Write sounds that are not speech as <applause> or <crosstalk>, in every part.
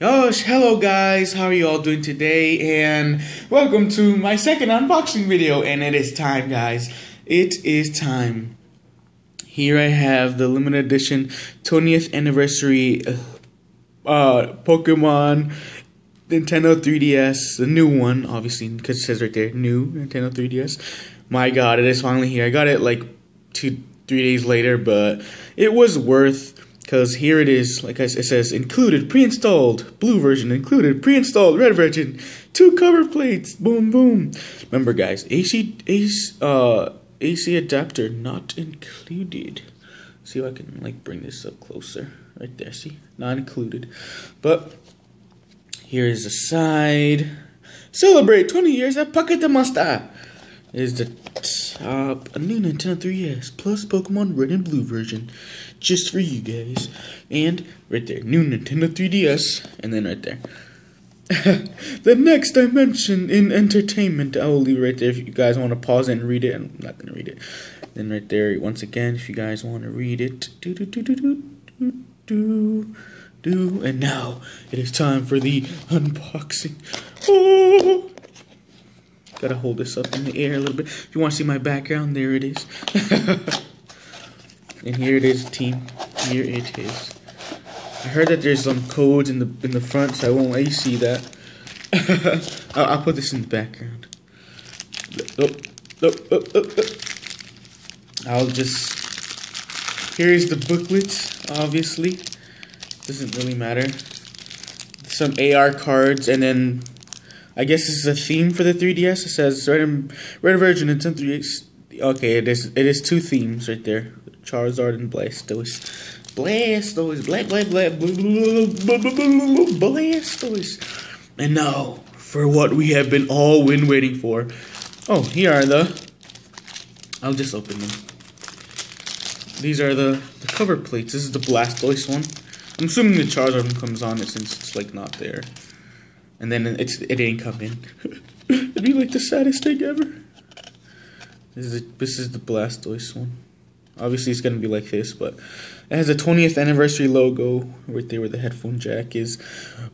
Gosh, hello guys, how are you all doing today? And welcome to my second unboxing video. And it is time, guys. It is time. Here I have the limited edition 20th anniversary uh, Pokemon Nintendo 3DS, the new one, obviously, because it says right there, new Nintendo 3DS. My god, it is finally here. I got it like two, three days later, but it was worth because here it is, like it says, included, pre-installed, blue version, included, pre-installed, red version, two cover plates, boom, boom. Remember, guys, AC, AC, uh, AC adapter not included. See if I can like bring this up closer, right there. See, not included. But here is the side. Celebrate 20 years at Pocket the Monster. Is the top a new Nintendo 3DS plus Pokemon Red and Blue version just for you guys. And right there, new Nintendo 3DS, and then right there. <laughs> the next dimension in entertainment. I will leave right there if you guys want to pause and read it. I'm not gonna read it. Then right there, once again, if you guys want to read it, do do do do do do do do. And now it is time for the unboxing. Oh. Gotta hold this up in the air a little bit. If you want to see my background, there it is. <laughs> And here it is, team. Here it is. I heard that there's some codes in the in the front, so I won't let you see that. <laughs> I'll, I'll, put this in the background. Oh, oh, oh. I'll just. Here is the booklet, obviously. Doesn't really matter. Some AR cards, and then I guess this is a theme for the 3DS. It says red, and red version and 3DS. Okay, it is. It is two themes right there. Charizard and Blastoise. Blastoise, Black, Black, Black, Blastoise. And now, for what we have been all been waiting for. Oh, here are the. I'll just open them. These are the, the cover plates. This is the Blastoise one. I'm assuming the Charizard one comes on it since it's like not there. And then it's it ain't coming. <laughs> It'd be like the saddest thing ever. This is, a, this is the Blastoise one. Obviously, it's going to be like this, but it has a 20th anniversary logo right there where the headphone jack is.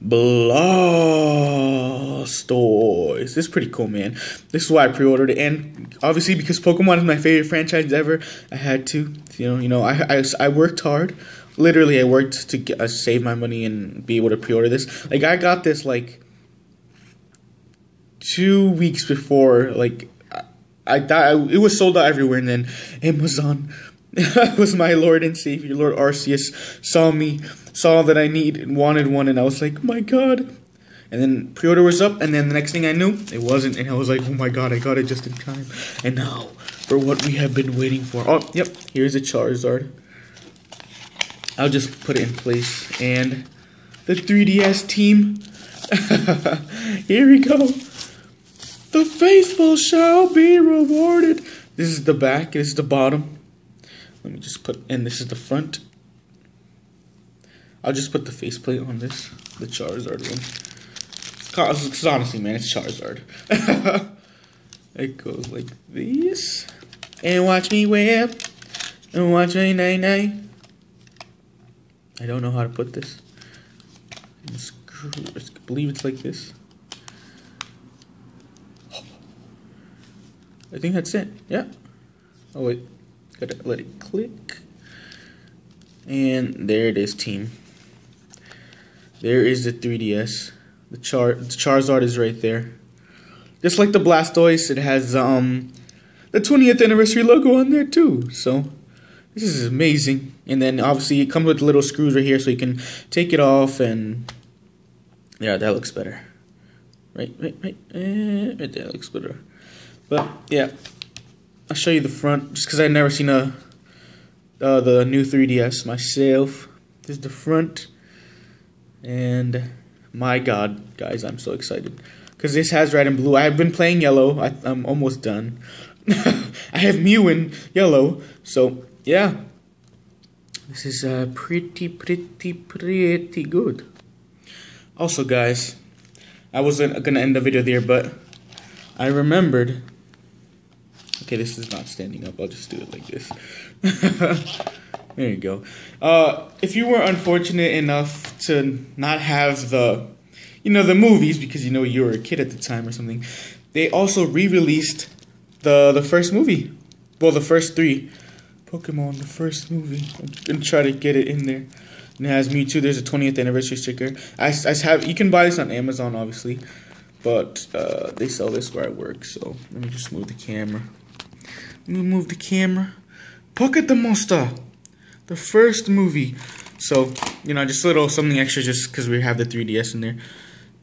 Blastoise. This is pretty cool, man. This is why I pre-ordered it, and obviously because Pokemon is my favorite franchise ever, I had to. You know, you know, I I, I worked hard. Literally, I worked to get, uh, save my money and be able to pre-order this. Like, I got this like two weeks before. Like, I thought it was sold out everywhere, and then Amazon <laughs> was my Lord and Savior, Lord Arceus, saw me, saw that I needed, wanted one, and I was like, my God. And then pre-order was up, and then the next thing I knew, it wasn't, and I was like, oh my God, I got it just in time. And now, for what we have been waiting for. Oh, yep, here's a Charizard. I'll just put it in place, and the 3DS team. <laughs> Here we go. The faithful shall be rewarded. This is the back, this is the bottom. Let me just put, and this is the front. I'll just put the faceplate on this, the Charizard one. Because honestly, man, it's Charizard. <laughs> it goes like this. And watch me whip. And watch me nay nay. I don't know how to put this. I believe it's like this. I think that's it. Yeah. Oh, wait. Gotta let it click. And there it is, team. There is the 3DS. The char the Charizard is right there. Just like the Blastoise, it has um the 20th anniversary logo on there too. So this is amazing. And then obviously it comes with little screws right here so you can take it off and yeah, that looks better. Right, right, right, eh, right there looks better. But yeah, I'll show you the front just because I've never seen a uh, the new 3DS myself. This is the front, and my God, guys, I'm so excited because this has red and blue. I've been playing yellow. I, am almost done. <laughs> I have Mew in yellow, so yeah, this is uh, pretty, pretty, pretty good. Also, guys, I wasn't gonna end the video there, but I remembered Okay, this is not standing up. I'll just do it like this. <laughs> There you go. Uh, if you were unfortunate enough to not have the, you know, the movies because you know you were a kid at the time or something, they also re-released the the first movie. Well, the first three. Pokemon, the first movie. I'm gonna try to get it in there. And it has Mewtwo. There's a 20th anniversary sticker. I, I have. You can buy this on Amazon, obviously, but uh, they sell this where I work. So let me just move the camera. Let me move the camera. Pocket the Monster, the first movie. So you know, just a little something extra, just because we have the 3DS in there.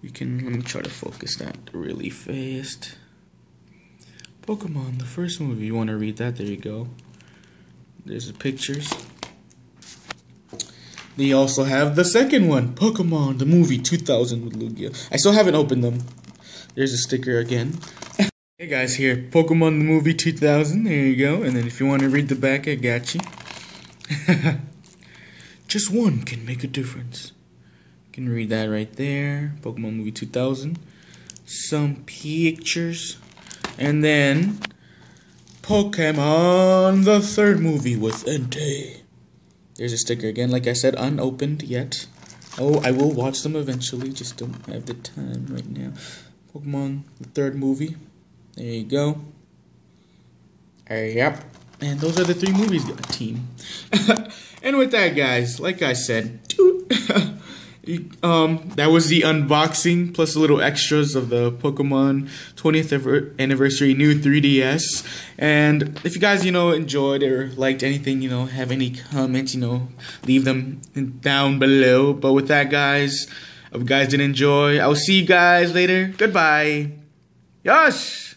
You can let me try to focus that really fast. Pokemon, the first movie. You want to read that? There you go. There's the pictures. They also have the second one, Pokemon, the movie 2000 with Lugia. I still haven't opened them. There's a sticker again. Hey guys, here, Pokemon the movie 2000. There you go. And then if you want to read the back, I got you. <laughs> Just one can make a difference. You can read that right there. Pokemon movie 2000. Some pictures. And then Pokemon, the third movie with Entei. There's a sticker again, like I said, unopened yet. Oh, I will watch them eventually, just don't have the time right now. Pokemon, the third movie. There you go. Yep. And those are the three movies, team. <laughs> and with that, guys, like I said, <laughs> um, that was the unboxing plus a little extras of the Pokemon 20th anniversary new 3DS. And if you guys, you know, enjoyed or liked anything, you know, have any comments, you know, leave them down below. But with that, guys, if you guys did enjoy, I will see you guys later. Goodbye. Yosh!